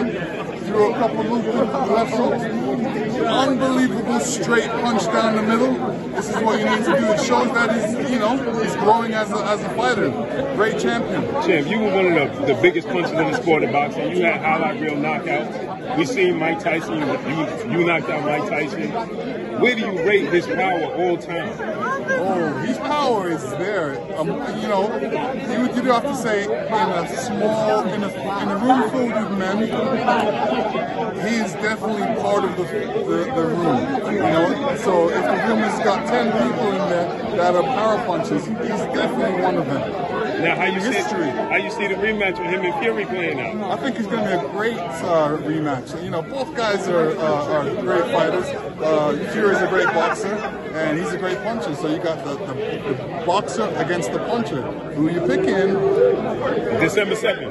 time, threw a couple looping left. Unbelievable straight punch down the middle. This is what you need to do. It shows that he's, you know, he's growing as a, as a fighter. Great champion. Champ, you were one of the, the biggest punchers in the sport of boxing. You had highlight reel knockouts. We seen Mike Tyson. You, you knocked out Mike Tyson. Where do you rate his power all time? Oh, his power is there. Um, you know, you would have to say in a small, in a, in a room filled with men, he is definitely part of the, the, the room. You know, so if the room has got 10 people in that are power punchers, he's definitely one of them. Now, how you History. see how you see the rematch with him and Fury playing out? I think it's going to be a great uh, rematch. You know, both guys are, uh, are great fighters. Uh, Fury's a great boxer, and he's a great puncher. So you got the, the, the boxer against the puncher. Who you picking? In December second.